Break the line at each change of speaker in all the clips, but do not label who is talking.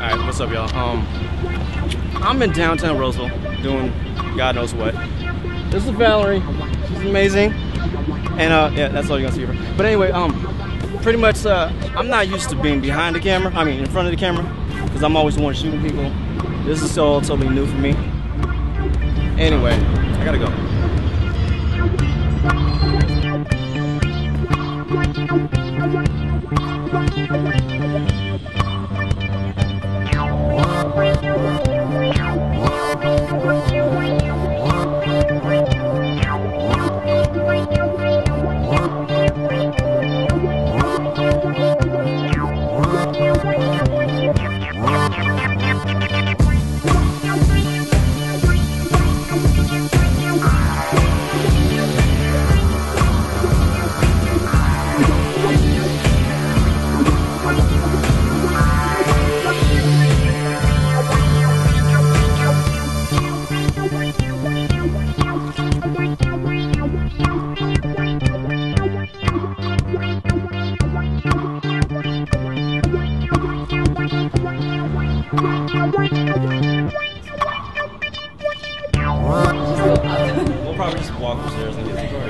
Alright, what's up, y'all? Um, I'm in downtown Roseville doing God knows what. This is Valerie. She's amazing. And uh, yeah, that's all you're gonna see her. But anyway, um, pretty much, uh, I'm not used to being behind the camera. I mean, in front of the camera, because I'm always the one shooting people. This is all totally new for me. Anyway, I gotta go. We'll probably just walk upstairs and get some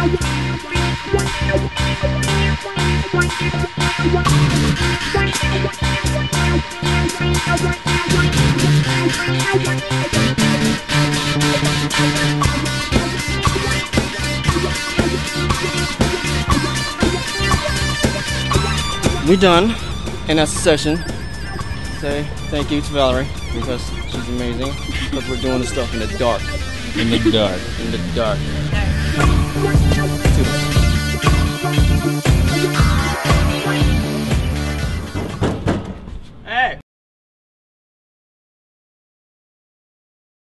We done, and that's the session. Say thank you to Valerie because she's amazing. Because we're doing the stuff in the dark.
In the dark.
In the dark. Hey.